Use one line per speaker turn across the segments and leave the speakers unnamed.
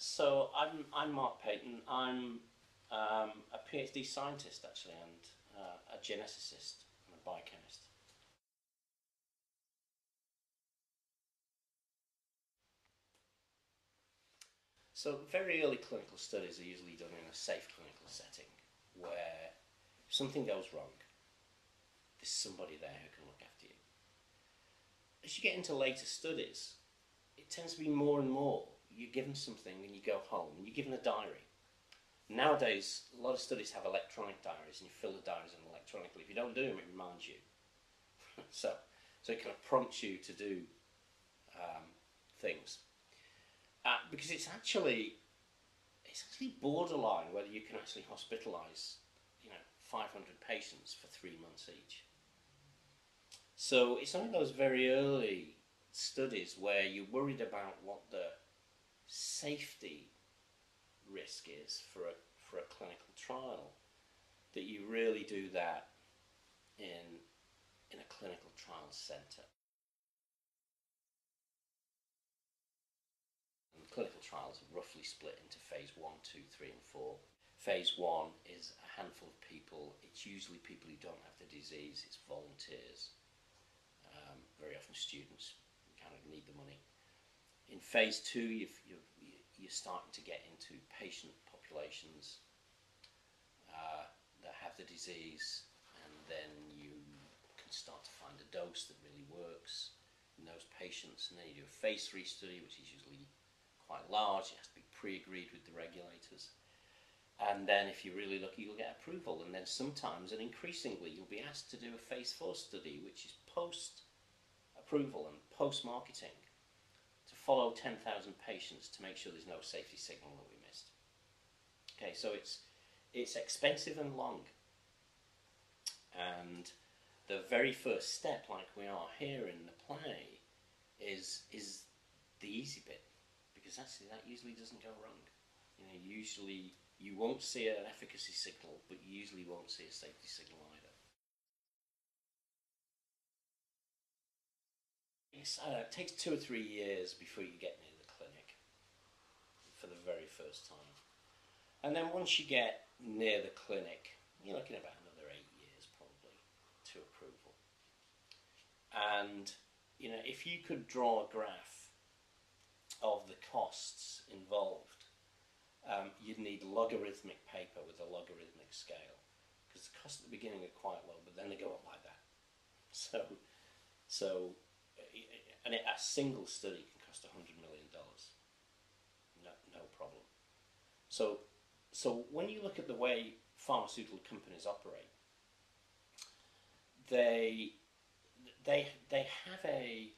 So I'm I'm Mark Payton. I'm um, a PhD scientist actually, and uh, a geneticist and a biochemist. So very early clinical studies are usually done in a safe clinical setting, where if something goes wrong, there's somebody there who can look after you. As you get into later studies, it tends to be more and more you're them something and you go home and you give them a diary. Nowadays, a lot of studies have electronic diaries and you fill the diaries in electronically. If you don't do them, it reminds you. so, so it kind of prompts you to do um, things. Uh, because it's actually, it's actually borderline whether you can actually hospitalise, you know, 500 patients for three months each. So it's only those very early studies where you're worried about what the safety risk is for a, for a clinical trial that you really do that in, in a clinical trial centre. And clinical trials are roughly split into phase one, two, three, and four. Phase one is a handful of people. It's usually people who don't have the disease. It's volunteers um, very often students kind of need the money. In phase two, you've, you're starting to get into patient populations uh, that have the disease, and then you can start to find a dose that really works in those patients. And then you do a phase three study, which is usually quite large. It has to be pre-agreed with the regulators. And then if you're really lucky, you'll get approval. And then sometimes, and increasingly, you'll be asked to do a phase four study, which is post approval and post-marketing follow 10,000 patients to make sure there's no safety signal that we missed. Okay, so it's, it's expensive and long. And the very first step, like we are here in the play, is, is the easy bit. Because actually that usually doesn't go wrong. You know, usually you won't see an efficacy signal, but you usually won't see a safety signal either. uh, it takes two or three years before you get near the clinic for the very first time. And then once you get near the clinic, you're looking about another eight years probably to approval. And, you know, if you could draw a graph of the costs involved, um, you'd need logarithmic paper with a logarithmic scale. Because the costs at the beginning are quite low, but then they go up like that. So, so and it, a single study can cost $100 million. No, no problem. So, so when you look at the way pharmaceutical companies operate, they, they, they have a,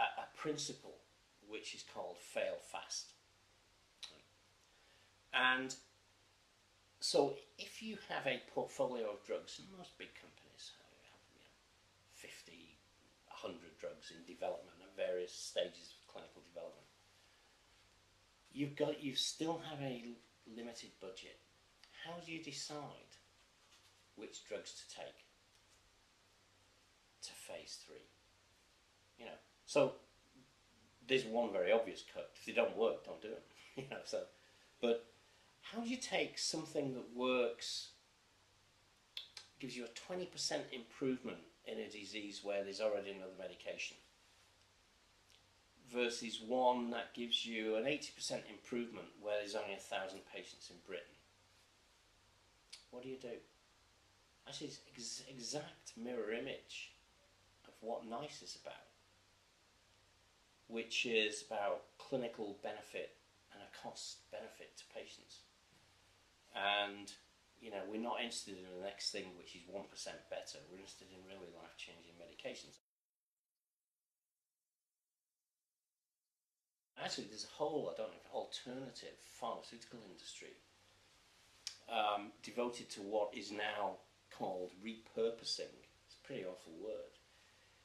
a, a principle which is called fail fast. And so if you have a portfolio of drugs, and most big companies have you know, 50, 100 drugs in development various stages of clinical development. You've got, you still have a limited budget. How do you decide which drugs to take to phase three? You know, so there's one very obvious cut. If they don't work, don't do it. you know, so, but how do you take something that works, gives you a 20% improvement in a disease where there's already another medication versus one that gives you an 80% improvement where there's only a thousand patients in Britain. What do you do? Actually, it's ex exact mirror image of what NICE is about, which is about clinical benefit and a cost benefit to patients. And you know, we're not interested in the next thing which is 1% better. We're interested in really life-changing medications. Actually, there's a whole, I don't know, alternative pharmaceutical industry um, devoted to what is now called repurposing. It's a pretty awful word.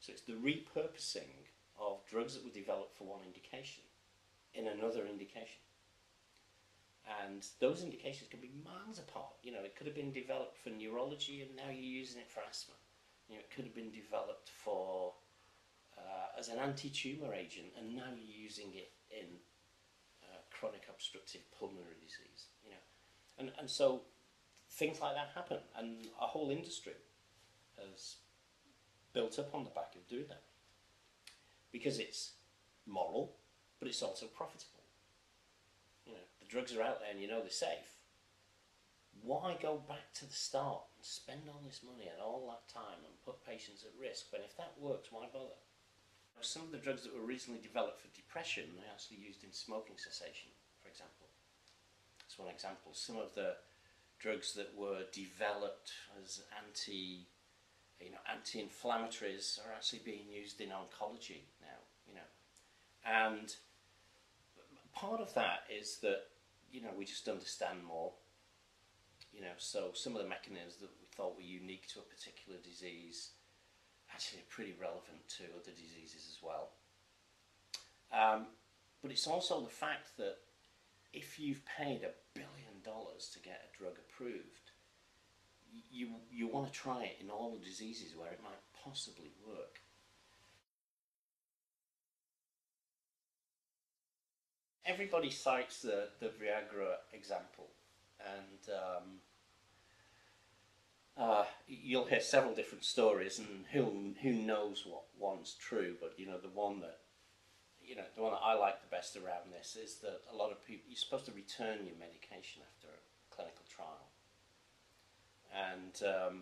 So it's the repurposing of drugs that were developed for one indication in another indication and those indications can be miles apart. You know, it could have been developed for neurology and now you're using it for asthma. You know, it could have been developed for uh, as an anti-tumor agent and now you're using it obstructive pulmonary disease. You know, and and so things like that happen, and a whole industry has built up on the back of doing that because it's moral, but it's also profitable. You know, the drugs are out there, and you know they're safe. Why go back to the start and spend all this money and all that time and put patients at risk when if that works, why bother? Some of the drugs that were recently developed for depression, they actually used in smoking cessation, example. That's one example. Some of the drugs that were developed as anti, you know, anti-inflammatories are actually being used in oncology now. You know, and part of that is that you know we just understand more. You know, so some of the mechanisms that we thought were unique to a particular disease actually are pretty relevant to other diseases as well. Um, but it's also the fact that you've paid a billion dollars to get a drug approved, you, you want to try it in all the diseases where it might possibly work. Everybody cites the, the Viagra example, and um, uh, you'll hear several different stories, and who who knows what one's true. But you know, the one that you know, the one that I like the best around this is that a lot of people you're supposed to return your medication after a clinical trial, and um,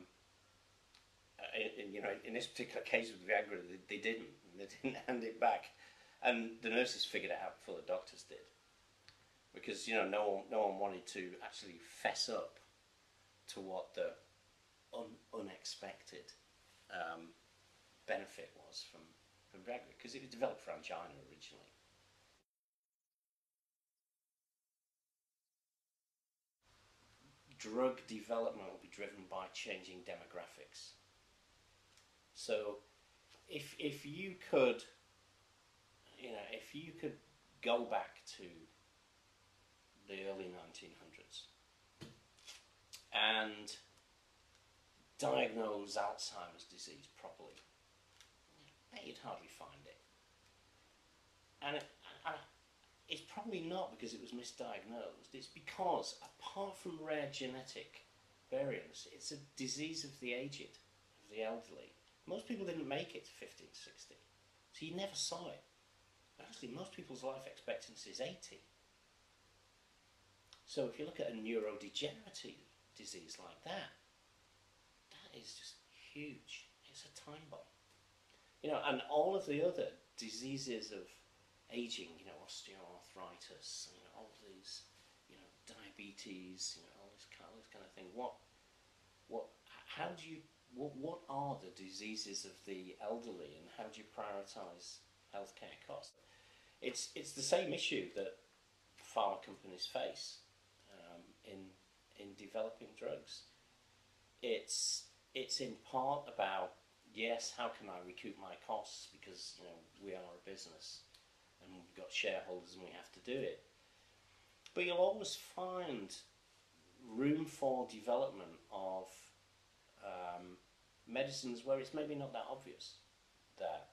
in, in, you know, in this particular case with Viagra, they, they didn't. They didn't hand it back, and the nurses figured it out before the doctors did, because you know, no one no one wanted to actually fess up to what the un- unexpected um, benefit was from, from because it was developed for angina originally. Drug development will be driven by changing demographics. So, if if you could, you know, if you could go back to the early 1900s and diagnose Alzheimer's disease properly, bet you'd hardly find it. And, it, and it's probably not because it was misdiagnosed, it's because, apart from rare genetic variants, it's a disease of the aged, of the elderly. Most people didn't make it to 50 60, so you never saw it. Actually, most people's life expectancy is 80. So if you look at a neurodegenerative disease like that, that, is just huge. It's a time bomb. You know, and all of the other diseases of aging, you know, osteoarthritis, you know, all these, you know, diabetes, you know, all this kind, all this kind of thing. What, what, how do you, what, what are the diseases of the elderly, and how do you prioritise healthcare costs? It's it's the same issue that pharma companies face um, in in developing drugs. It's it's in part about yes, how can I recoup my costs because you know we are a business and we've got shareholders and we have to do it. But you'll always find room for development of um, medicines where it's maybe not that obvious that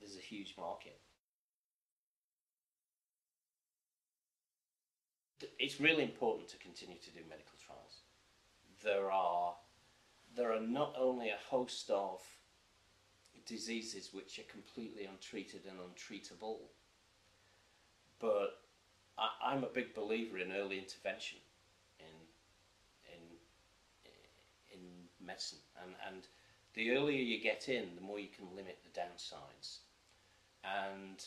there's a huge market. It's really important to continue to do medical trials. There are there are not only a host of diseases which are completely untreated and untreatable, but I, am a big believer in early intervention in in in medicine, and and the earlier you get in, the more you can limit the downsides, and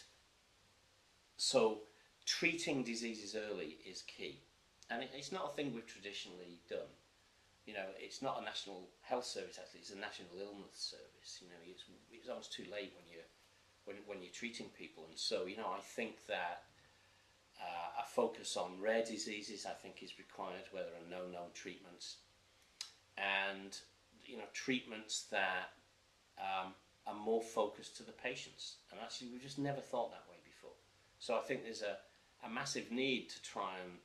so treating diseases early is key, and it, it's not a thing we've traditionally done you know, it's not a national health service actually; it's a national illness service. You know, it's it's almost too late when you're when when you're treating people, and so you know, I think that uh, a focus on rare diseases I think is required where there are no known treatments, and you know, treatments that um, are more focused to the patients. And actually, we've just never thought that way before. So I think there's a a massive need to try and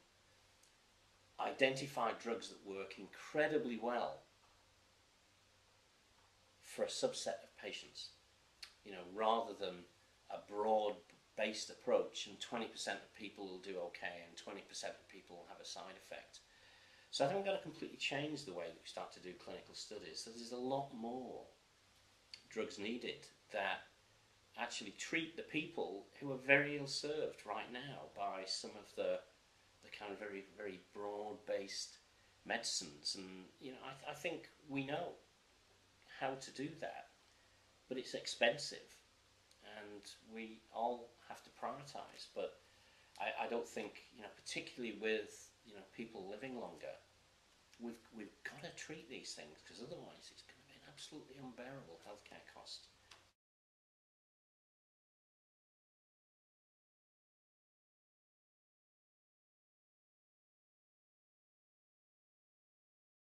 identify drugs that work incredibly well for a subset of patients, you know, rather than a broad based approach, and 20% of people will do okay, and 20% of people will have a side effect. So I think we've got to completely change the way that we start to do clinical studies. So there's a lot more drugs needed that actually treat the people who are very ill served right now by some of the the kind of very very broad based medicines. And you know I, th- I think we know how to do that but it's expensive and we all have to prioritize. But I, I don't think you know particularly with you know people living longer we've we've got to treat these things because otherwise it's going to be an absolutely unbearable healthcare cost